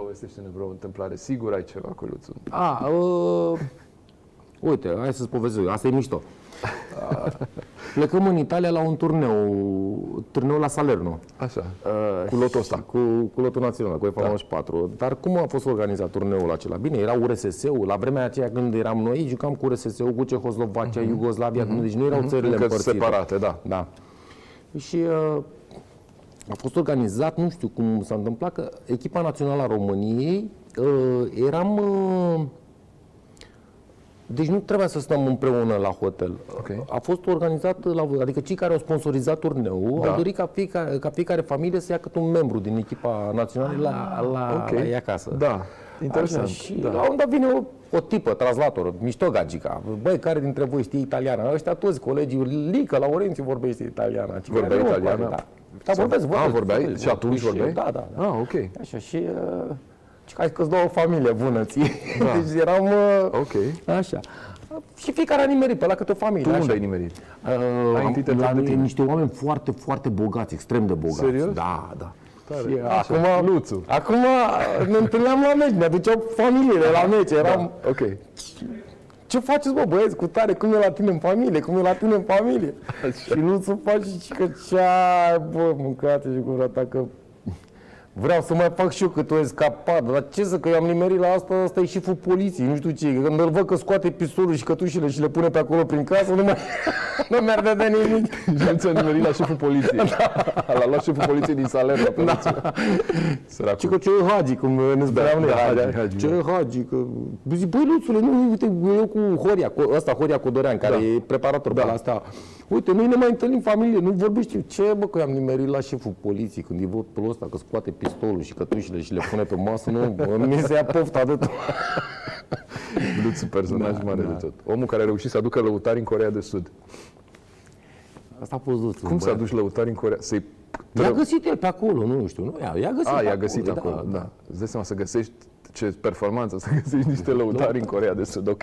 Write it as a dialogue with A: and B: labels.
A: Povestește-ne vreo întâmplare. Sigur ai ceva cu Luțu.
B: A, uh, uite, hai să-ți povestesc. Asta e mișto. Uh, plecăm în Italia la un turneu, turneu la Salerno.
A: Așa.
B: Uh,
A: Cu lotul ăsta.
B: Cu, cu lotul național, cu F94. Dar cum a fost organizat turneul acela? Bine, era URSS-ul. La vremea aceea când eram noi, jucam cu URSS-ul, cu Cehoslovacia, Iugoslavia, deci nu erau țările
A: Încă
B: împărțite.
A: separate, da.
B: Da. Și uh, a fost organizat, nu știu cum s-a întâmplat, că echipa națională a României uh, eram... Uh, deci nu trebuia să stăm împreună la hotel.
A: Ok.
B: A fost organizat, la, adică cei care au sponsorizat turneul
A: Da.
B: au dorit ca fiecare, ca fiecare familie să ia câte un membru din echipa națională la, la,
A: ok.
B: la ei acasă.
A: Da. Interesant.
B: Așa, și
A: da.
B: la un moment dat vine o, o tipă, translator, mișto gagica. Băi, care dintre voi știe italiana? Ăștia toți colegii, Lică, Laurențiu vorbește italiana. Ci
A: Vorbea
B: care nu
A: italiană?
B: poate, Da, da
A: Sau-
B: vorbesc, vorbesc.
A: Ah, vorbeai?
B: vorbesc,
A: Și atunci
B: vorbesc.
A: vorbeai?
B: Da, da, da.
A: Ah, ok.
B: Așa, și... Uh, și hai că-ți dau o familie bună ție.
A: Da.
B: deci eram... Uh,
A: Ok.
B: Așa. Și fiecare a nimerit pe la câte o familie.
A: Tu
B: așa.
A: unde ai nimerit?
B: Uh,
A: Ai
B: am-
A: întâi te
B: la
A: întreb de tine.
B: niște oameni foarte, foarte bogați, extrem de bogați.
A: Serios?
B: Da, da.
A: Tare.
B: Și
A: Așa,
B: acum,
A: Luțu.
B: acum ne întâlneam la meci, ne aduceau familiile la meci, eram...
A: Da. Ok.
B: Ce faceți, bă, băieți, cu tare? Cum e la tine în familie? Cum e la tine în familie? Și nu se face și că ce ai, bă, mâncați și gura ta că Vreau să mai fac și eu câte o escapadă, dar ce să, că eu am nimerit la asta, asta e șeful poliției, nu știu ce, când îl văd că scoate pistolul și cătușile și le pune pe acolo prin casă, nu mai, nu mi-ar dădea nimic.
A: Și nu ți-a nimerit la șeful poliției. L-a luat șeful poliției din Salerno pe Luțu.
B: Și
A: Săracul.
B: că ce e Hagi, cum ne spuneam noi,
A: da,
B: Hagi,
A: Hagi, Hagi,
B: ce e Hagi, că... Zic, băi, Luțule, nu, uite, eu cu Horia, cu ăsta, Horia Codorean, care
A: Da.
B: e preparator pe la asta. Uite, noi ne mai întâlnim familie, nu vorbești. Ce, bă, că i-am nimerit la șeful poliției, când îi văd pe ăsta, că scoate pistolul și cătușile și le pune pe masă, nu, bă, mi se ia pofta de tot.
A: Luțu, personaj
B: Da,
A: mare
B: da.
A: de tot. Omul care a reușit să aducă lăutari în Corea de Sud.
B: Asta a fost Luțu.
A: Cum să
B: băiat.
A: aduci lăutari în Corea? Să-i...
B: I-a găsit el pe acolo, nu știu, nu? I-a, i-a găsit
A: A,
B: pe
A: i-a găsit acolo, da. Îți dai seama să găsești ce performanță, să găsești niște lăutari în Corea de Sud. Ok.